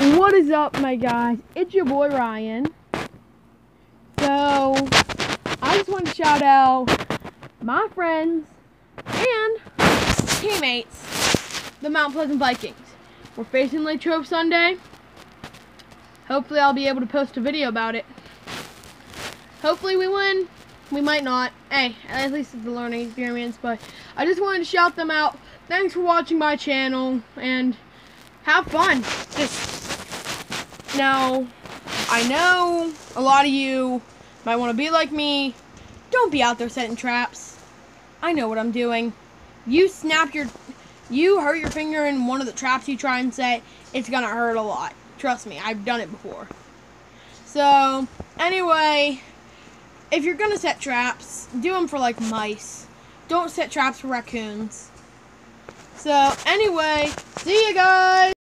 What is up, my guys? It's your boy Ryan. So, I just want to shout out my friends and teammates, the Mount Pleasant Vikings. We're facing Latrobe Sunday. Hopefully, I'll be able to post a video about it. Hopefully, we win. We might not. Hey, at least it's a learning experience. But I just wanted to shout them out. Thanks for watching my channel and have fun. Just now, I know a lot of you might want to be like me. Don't be out there setting traps. I know what I'm doing. You snap your, you hurt your finger in one of the traps you try and set, it's gonna hurt a lot. Trust me, I've done it before. So, anyway, if you're gonna set traps, do them for like mice. Don't set traps for raccoons. So, anyway, see you guys!